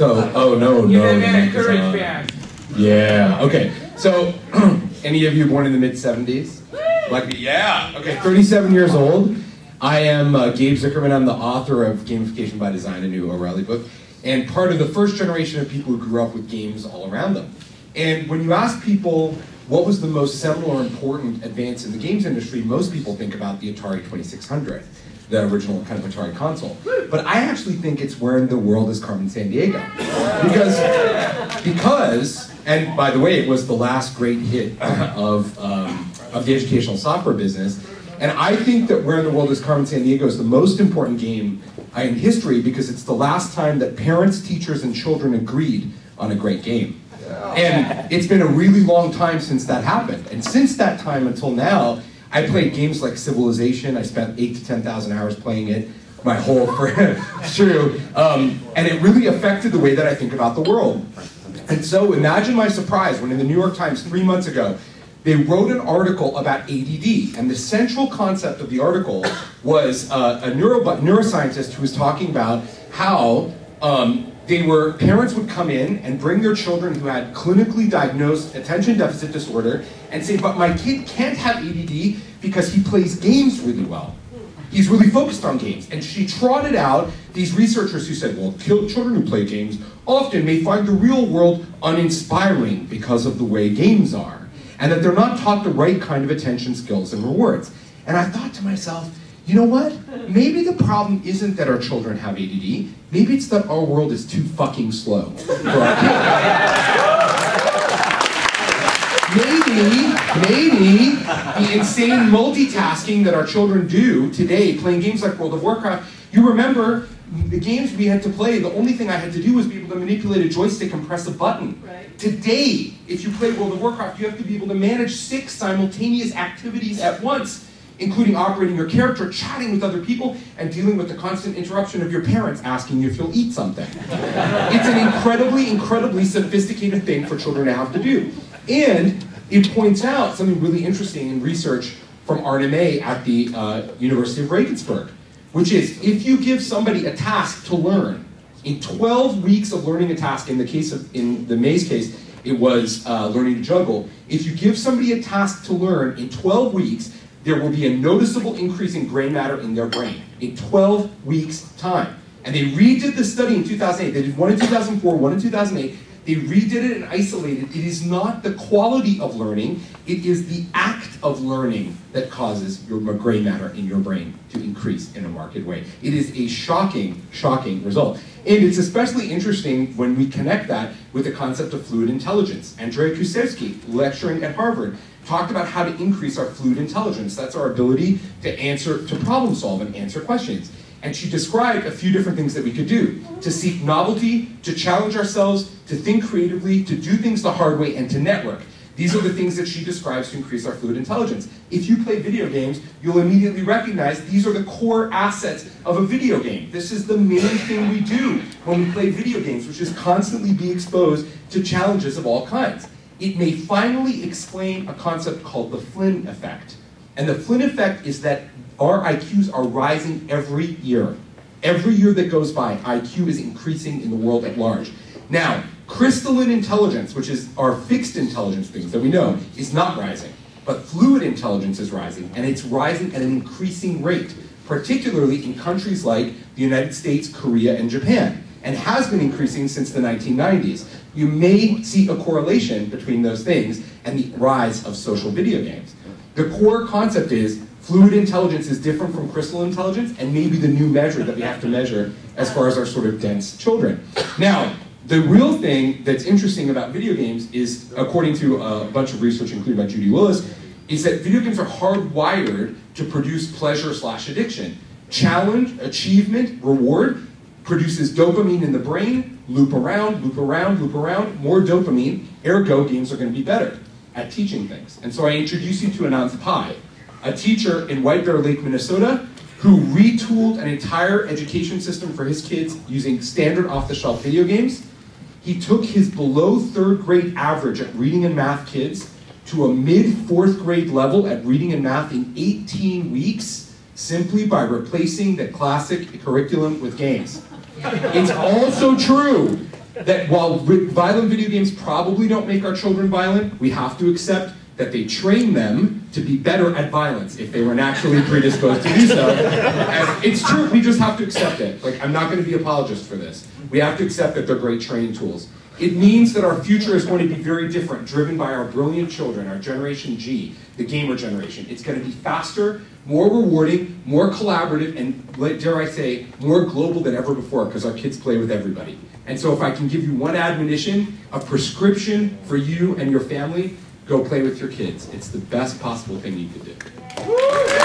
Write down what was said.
So, oh no, no. that the man a mic courage on. band. Yeah. Okay. So, any of you born in the mid '70s? Like, yeah. Okay. 37 years old. I am uh, Gabe Zichermann. I'm the author of Gamification by Design, a new O'Reilly book, and part of the first generation of people who grew up with games all around them. And when you ask people what was the most seminal or important advance in the games industry, most people think about the Atari 2600, the original kind of Atari console. But I actually think it's where in the world is Carmen Sandiego, because because and by the way, it was the last great hit of um, of the educational software business. And I think that Where in the World is Carmen Sandiego is the most important game uh, in history because it's the last time that parents, teachers, and children agreed on a great game. And it's been a really long time since that happened. And since that time until now, I played games like Civilization. I spent eight to 10,000 hours playing it. My whole, true. Um, and it really affected the way that I think about the world. And so imagine my surprise when in the New York Times three months ago, they wrote an article about ADD. And the central concept of the article was uh, a neuro, neuroscientist who was talking about how um, they were, parents would come in and bring their children who had clinically diagnosed attention deficit disorder and say, but my kid can't have ADD because he plays games really well. He's really focused on games. And she trotted out these researchers who said, well, children who play games often may find the real world uninspiring because of the way games are and that they're not taught the right kind of attention skills and rewards. And I thought to myself, you know what? Maybe the problem isn't that our children have ADD. Maybe it's that our world is too fucking slow for our kids. maybe, maybe the insane multitasking that our children do today, playing games like World of Warcraft, you remember the games we had to play, the only thing I had to do was be able to manipulate a joystick and press a button. Right. Today, if you play World of Warcraft, you have to be able to manage six simultaneous activities at once, including operating your character, chatting with other people, and dealing with the constant interruption of your parents asking you if you'll eat something. it's an incredibly, incredibly sophisticated thing for children to have to do. And it points out something really interesting in research from Arne May at the uh, University of Regensburg which is if you give somebody a task to learn, in 12 weeks of learning a task, in the case of, in the maze case, it was uh, learning to juggle. If you give somebody a task to learn in 12 weeks, there will be a noticeable increase in gray matter in their brain in 12 weeks' time. And they redid the study in 2008. They did one in 2004, one in 2008. They redid it and isolated. It is not the quality of learning, it is the act of learning that causes your gray matter in your brain to increase in a marked way. It is a shocking, shocking result. And it's especially interesting when we connect that with the concept of fluid intelligence. Andrea Kuszewski, lecturing at Harvard, talked about how to increase our fluid intelligence. That's our ability to answer, to problem solve and answer questions. And she described a few different things that we could do to seek novelty, to challenge ourselves, to think creatively, to do things the hard way, and to network. These are the things that she describes to increase our fluid intelligence. If you play video games, you'll immediately recognize these are the core assets of a video game. This is the main thing we do when we play video games, which is constantly be exposed to challenges of all kinds. It may finally explain a concept called the Flynn effect. And the Flynn effect is that our IQs are rising every year. Every year that goes by, IQ is increasing in the world at large. Now, crystalline intelligence, which is our fixed intelligence things that we know, is not rising. But fluid intelligence is rising, and it's rising at an increasing rate, particularly in countries like the United States, Korea, and Japan, and has been increasing since the 1990s. You may see a correlation between those things and the rise of social video games. The core concept is fluid intelligence is different from crystal intelligence and maybe the new measure that we have to measure as far as our sort of dense children. Now, the real thing that's interesting about video games is, according to a bunch of research, including by Judy Willis, is that video games are hardwired to produce pleasure slash addiction. Challenge, achievement, reward produces dopamine in the brain, loop around, loop around, loop around, more dopamine, ergo games are going to be better at teaching things. And so I introduce you to Ananth Pai, a teacher in White Bear Lake, Minnesota, who retooled an entire education system for his kids using standard off-the-shelf video games. He took his below third grade average at reading and math kids to a mid fourth grade level at reading and math in 18 weeks simply by replacing the classic curriculum with games. It's also true that while violent video games probably don't make our children violent, we have to accept that they train them to be better at violence if they were naturally predisposed to do so. And it's true, we just have to accept it. Like, I'm not going to be apologist for this. We have to accept that they're great training tools. It means that our future is going to be very different, driven by our brilliant children, our Generation G, the gamer generation. It's going to be faster, more rewarding, more collaborative, and dare I say, more global than ever before because our kids play with everybody. And so, if I can give you one admonition, a prescription for you and your family, go play with your kids. It's the best possible thing you could do.